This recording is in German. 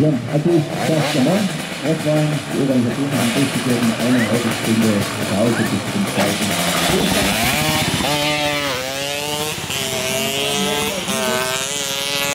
Ja, also ich sag's genau. Das waren die Organisationen haben durchgegeben, eine halbe Stunde Pause bis zum zweiten.